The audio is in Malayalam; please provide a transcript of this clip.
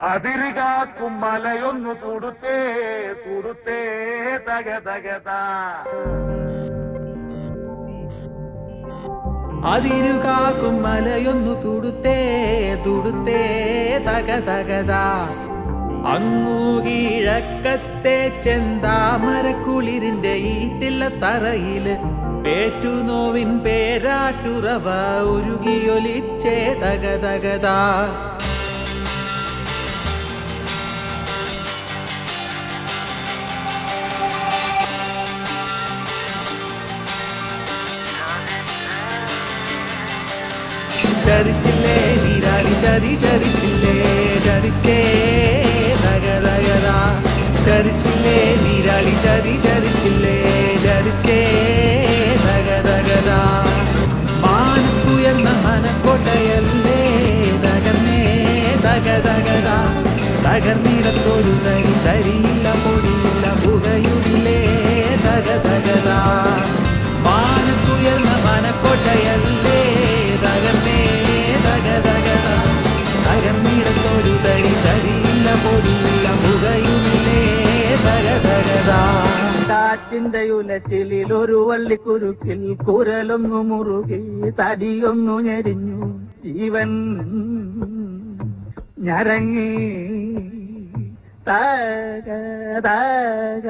അതിരുകാക്കും മലയൊന്നു തുടുത്തേ തുടുത്തേ തക തകതാ അതിരുകാക്കും മലയൊന്നു തുടുത്തേ തുടുത്തേ തക തകതാ അങ്ങു കിഴക്കത്തെ ചെന്താമരക്കുളിരിന്റെ ഈറ്റില്ല തറയിൽ പേറ്റുനോവിൻ പേരാറ്റുറവ ഉരുകിയൊലിച്ചേ തക ചരിച്ചില്ലേ? നീരാളി ചരി ചരിച്ചില്ലേ? ചരിച്ചേ തകതകതാ ചരിച്ചില്ലേ? നീരാളി ചരി ചരിച്ചില്ലേ? ചരിച്ചേ തകതകതാ മാനത്തുയർന്ന മനക്കോട്ടയല്ലേ? തകർന്നേ തകതകതാ തകർന്നിടത്തൊരു തരി തരിയില്ല പൊടിയില്ല പുകയുമില്ലേ? തകതകതാ മാനത്തുയർന്ന മനക്കോട്ടയല്ലേ? കാറ്റിന്റെ ഉലച്ചിലിൽ ഒരു വള്ളിക്കുരുക്കിൽ കുരലൊന്നു മുറുകി തടിയൊന്നു ഞെരിഞ്ഞു. ജീവൻ ഞരങ്ങി. തക തക